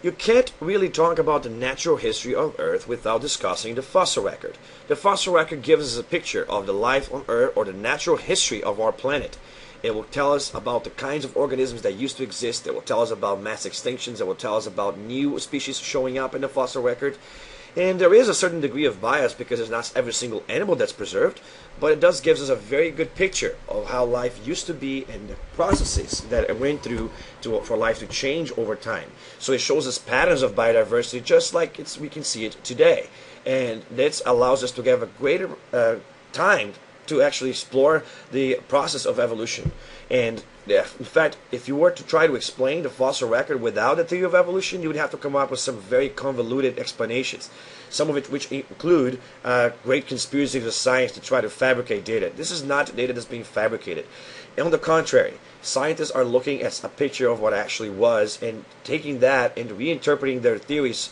You can't really talk about the natural history of Earth without discussing the fossil record. The fossil record gives us a picture of the life on Earth or the natural history of our planet. It will tell us about the kinds of organisms that used to exist. It will tell us about mass extinctions. It will tell us about new species showing up in the fossil record. And there is a certain degree of bias because it's not every single animal that's preserved, but it does gives us a very good picture of how life used to be and the processes that it went through to, for life to change over time. So it shows us patterns of biodiversity just like it's, we can see it today. And this allows us to have a greater uh, time to actually explore the process of evolution. And in fact, if you were to try to explain the fossil record without the theory of evolution, you would have to come up with some very convoluted explanations. Some of it which include uh, great conspiracies of science to try to fabricate data. This is not data that's being fabricated. On the contrary, scientists are looking at a picture of what actually was and taking that and reinterpreting their theories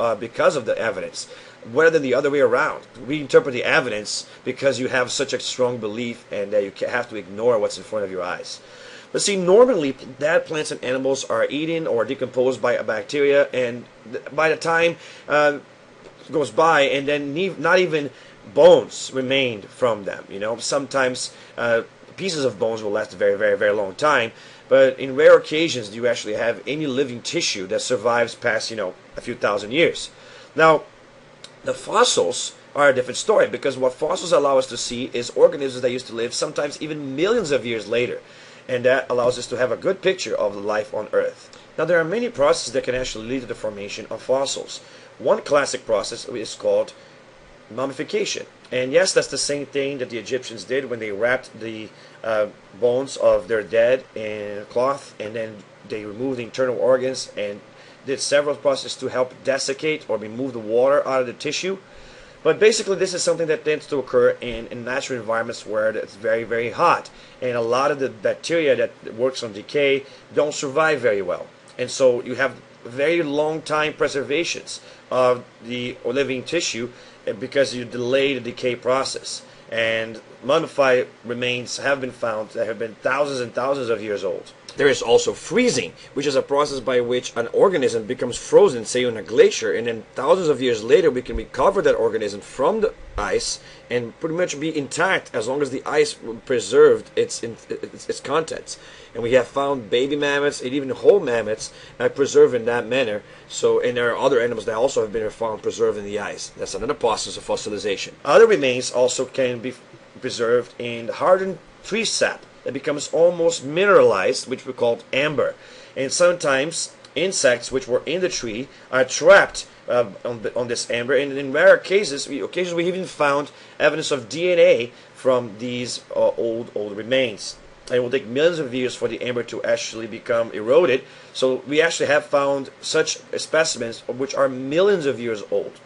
uh, because of the evidence rather than the other way around. Reinterpret the evidence because you have such a strong belief and that you have to ignore what's in front of your eyes. But see, normally dead plants and animals are eaten or decomposed by bacteria, and by the time uh, goes by, and then not even bones remained from them. You know, sometimes uh, pieces of bones will last a very, very, very long time. But in rare occasions, do you actually have any living tissue that survives past, you know, a few thousand years? Now, the fossils are a different story because what fossils allow us to see is organisms that used to live sometimes even millions of years later. And that allows us to have a good picture of the life on Earth. Now, there are many processes that can actually lead to the formation of fossils. One classic process is called mummification. And yes, that's the same thing that the Egyptians did when they wrapped the uh, bones of their dead in cloth and then they removed the internal organs and did several processes to help desiccate or remove the water out of the tissue. But basically, this is something that tends to occur in, in natural environments where it's very, very hot. And a lot of the bacteria that works on decay don't survive very well. And so you have very long time preservations of the living tissue eh, because you delay the decay process. And mummified remains have been found that have been thousands and thousands of years old. There is also freezing, which is a process by which an organism becomes frozen, say on a glacier, and then thousands of years later we can recover that organism from the ice and pretty much be intact as long as the ice preserved its its, its contents. And we have found baby mammoths and even whole mammoths uh, preserved in that manner. So, and there are other animals that also have been found preserved in the ice. That's another process of fossilization. Other remains also can be preserved in hardened tree sap that becomes almost mineralized, which we call amber. And sometimes insects which were in the tree are trapped uh, on, on, this amber. And in rare cases, we, occasionally we even found evidence of DNA from these uh, old old remains. And it will take millions of years for the amber to actually become eroded. So we actually have found such specimens which are millions of years old.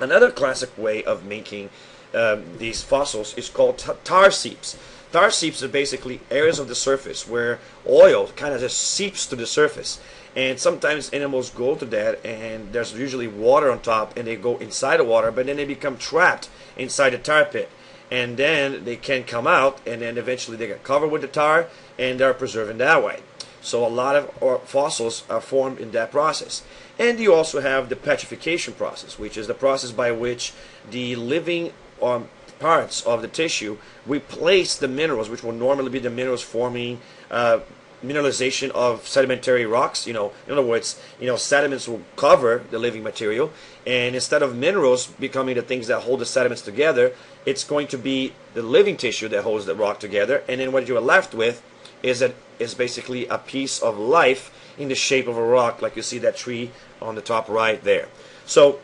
Another classic way of making um, these fossils is called tar seeps. Tar seeps are basically areas of the surface where oil kind of just seeps to the surface. And sometimes animals go to that, and there's usually water on top, and they go inside the water, but then they become trapped inside the tar pit. And then they can come out, and then eventually they get covered with the tar, and they're preserved in that way. So a lot of fossils are formed in that process. And you also have the petrification process, which is the process by which the living um, parts of the tissue replace the minerals, which will normally be the minerals forming uh, mineralization of sedimentary rocks. You know, in other words, you know, sediments will cover the living material, and instead of minerals becoming the things that hold the sediments together, it's going to be the living tissue that holds the rock together, and then what you are left with is that is basically a piece of life in the shape of a rock, like you see that tree on the top right there. So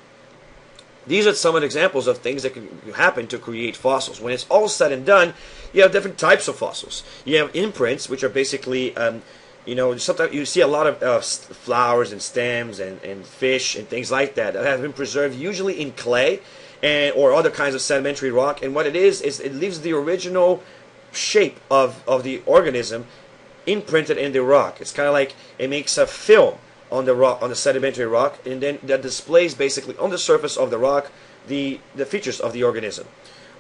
these are some examples of things that can happen to create fossils. When it's all said and done, you have different types of fossils. You have imprints, which are basically, um, you know, sometimes you see a lot of uh, flowers and stems and, and fish and things like that that have been preserved usually in clay and or other kinds of sedimentary rock. And what it is is it leaves the original shape of, of the organism imprinted in the rock. It's kind of like it makes a film on the rock on the sedimentary rock and then that displays basically on the surface of the rock the the features of the organism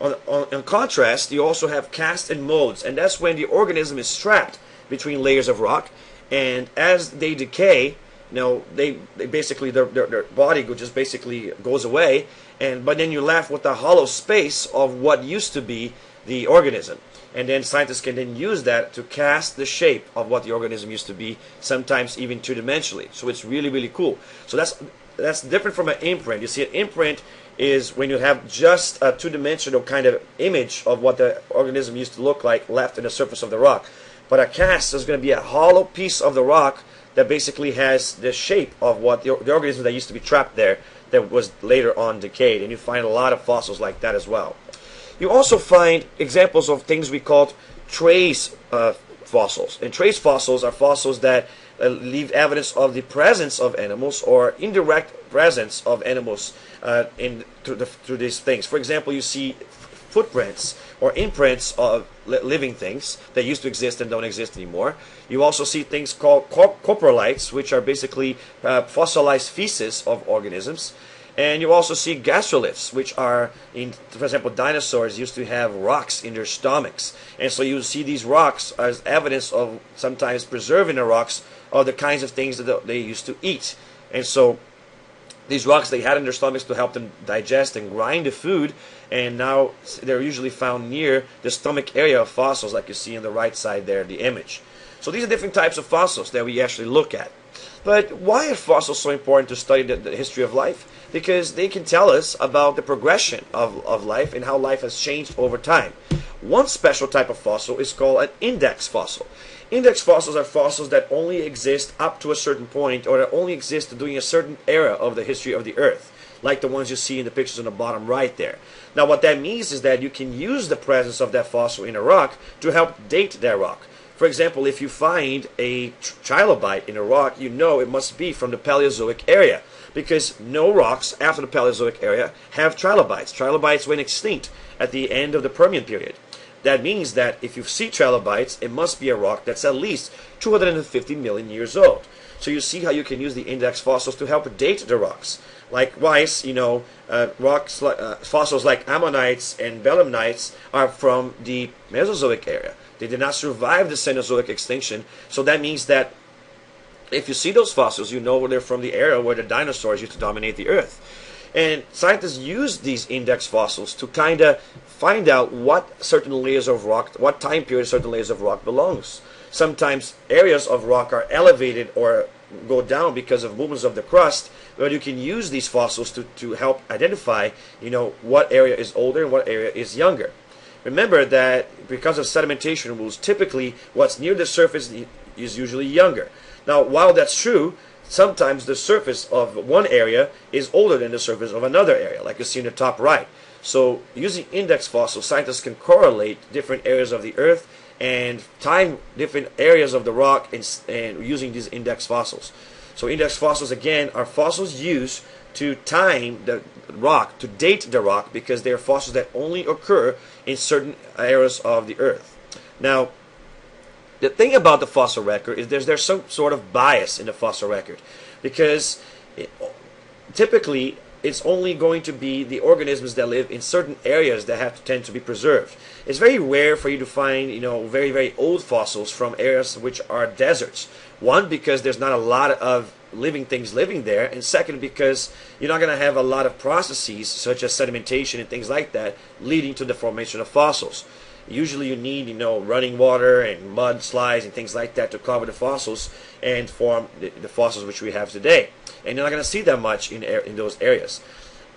on, on, in contrast you also have cast and molds and that's when the organism is trapped between layers of rock and as they decay you know, they, they basically their, their, their body just basically goes away, and but then you're left with the hollow space of what used to be the organism. And then scientists can then use that to cast the shape of what the organism used to be, sometimes even two dimensionally. So it's really, really cool. So that's that's different from an imprint. You see, an imprint is when you have just a two-dimensional kind of image of what the organism used to look like left in the surface of the rock. But a cast is going to be a hollow piece of the rock that basically has the shape of what the, the organism that used to be trapped there that was later on decayed. And you find a lot of fossils like that as well. You also find examples of things we call trace uh, fossils. And trace fossils are fossils that uh, leave evidence of the presence of animals or indirect presence of animals uh, in through, the, through these things. For example, you see footprints or imprints of li- living things that used to exist and don't exist anymore. You also see things called cor- coprolites, which are basically uh, fossilized feces of organisms. And you also see gastroliths, which are, in, for example, dinosaurs used to have rocks in their stomachs. And so you see these rocks as evidence of sometimes preserving the rocks of the kinds of things that they used to eat. And so these rocks they had in their stomachs to help them digest and grind the food. And now they're usually found near the stomach area of fossils, like you see on the right side there, the image. So these are different types of fossils that we actually look at. But why are fossils so important to study the, the history of life? Because they can tell us about the progression of, of life and how life has changed over time. One special type of fossil is called an index fossil. Index fossils are fossils that only exist up to a certain point or that only exist during a certain era of the history of the Earth, like the ones you see in the pictures on the bottom right there. Now, what that means is that you can use the presence of that fossil in a rock to help date that rock. For example, if you find a trilobite in a rock, you know it must be from the Paleozoic area because no rocks after the Paleozoic area have trilobites. Trilobites went extinct at the end of the Permian period. That means that if you see trilobites, it must be a rock that's at least 250 million years old. So you see how you can use the index fossils to help date the rocks. Likewise, you know, uh, rocks, uh, fossils like ammonites and belemnites are from the Mesozoic area. They did not survive the Cenozoic extinction. So that means that if you see those fossils, you know they're from the era where the dinosaurs used to dominate the Earth. And scientists use these index fossils to kind of find out what certain layers of rock, what time period certain layers of rock belongs. Sometimes areas of rock are elevated or go down because of movements of the crust, but you can use these fossils to, to help identify, you know, what area is older and what area is younger. Remember that because of sedimentation rules, typically what's near the surface is usually younger. Now, while that's true, sometimes the surface of one area is older than the surface of another area, like you see in the top right. So, using index fossils, scientists can correlate different areas of the Earth and time different areas of the rock and, and using these index fossils. So, index fossils again are fossils used to time the rock, to date the rock, because they are fossils that only occur in certain areas of the Earth. Now, the thing about the fossil record is there's there's some sort of bias in the fossil record, because it, typically it's only going to be the organisms that live in certain areas that have to tend to be preserved. It's very rare for you to find, you know, very very old fossils from areas which are deserts. One because there's not a lot of living things living there, and second because you're not going to have a lot of processes such as sedimentation and things like that leading to the formation of fossils. Usually, you need you know running water and mud slides and things like that to cover the fossils and form the, the fossils which we have today. And you're not going to see that much in in those areas.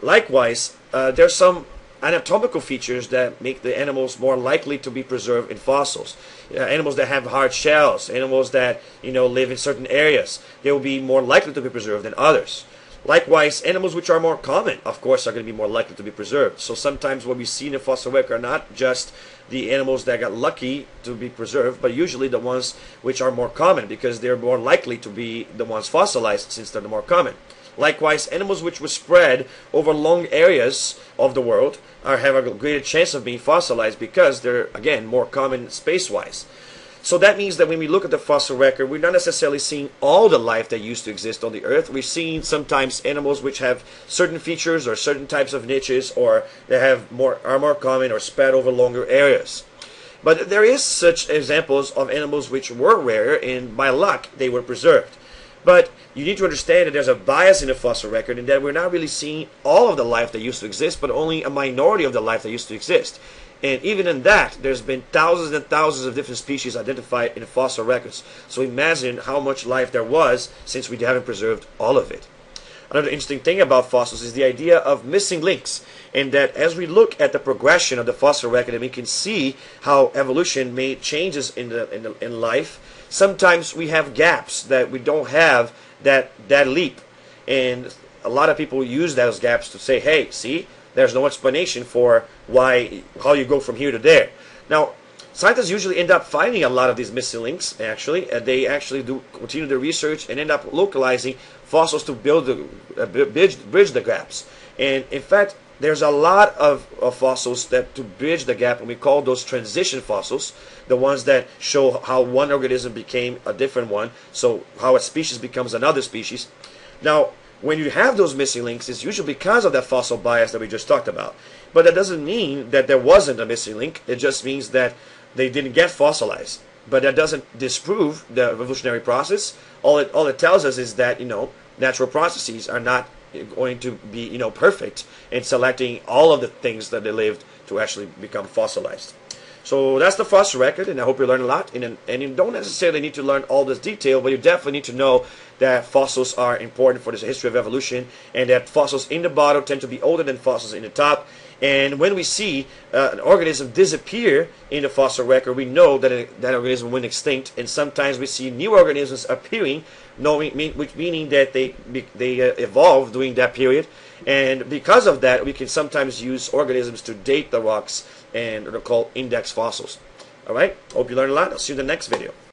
Likewise, uh, there's some anatomical features that make the animals more likely to be preserved in fossils. Uh, animals that have hard shells, animals that you know live in certain areas, they will be more likely to be preserved than others. Likewise, animals which are more common, of course, are going to be more likely to be preserved. So sometimes what we see in the fossil record are not just the animals that got lucky to be preserved, but usually the ones which are more common because they're more likely to be the ones fossilized since they're the more common. Likewise, animals which were spread over long areas of the world are, have a greater chance of being fossilized because they're, again, more common space wise. So that means that when we look at the fossil record, we're not necessarily seeing all the life that used to exist on the earth. We're seeing sometimes animals which have certain features or certain types of niches or they have more are more common or spread over longer areas. But there is such examples of animals which were rare and by luck they were preserved. But you need to understand that there's a bias in the fossil record and that we're not really seeing all of the life that used to exist, but only a minority of the life that used to exist. And even in that, there's been thousands and thousands of different species identified in fossil records. So imagine how much life there was since we haven't preserved all of it. Another interesting thing about fossils is the idea of missing links, and that as we look at the progression of the fossil record, we can see how evolution made changes in the, in, the, in life. Sometimes we have gaps that we don't have that that leap, and a lot of people use those gaps to say, "Hey, see, there's no explanation for why how you go from here to there." Now, scientists usually end up finding a lot of these missing links actually and they actually do continue their research and end up localizing fossils to build the uh, bridge, bridge the gaps and in fact there's a lot of, of, fossils that to bridge the gap and we call those transition fossils the ones that show how one organism became a different one so how a species becomes another species now when you have those missing links it's usually because of that fossil bias that we just talked about but that doesn't mean that there wasn't a missing link it just means that they didn't get fossilized. But that doesn't disprove the evolutionary process. All it all it tells us is that you know natural processes are not going to be you know perfect in selecting all of the things that they lived to actually become fossilized. So that's the fossil record, and I hope you learn a lot. And, and you don't necessarily need to learn all this detail, but you definitely need to know that fossils are important for the history of evolution, and that fossils in the bottom tend to be older than fossils in the top. And when we see uh, an organism disappear in the fossil record, we know that it, that organism went extinct. And sometimes we see new organisms appearing, knowing, mean, which meaning that they they uh, evolved during that period. And because of that, we can sometimes use organisms to date the rocks and they're called index fossils. All right. Hope you learned a lot. I'll see you in the next video.